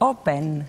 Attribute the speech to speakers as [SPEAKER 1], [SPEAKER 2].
[SPEAKER 1] open.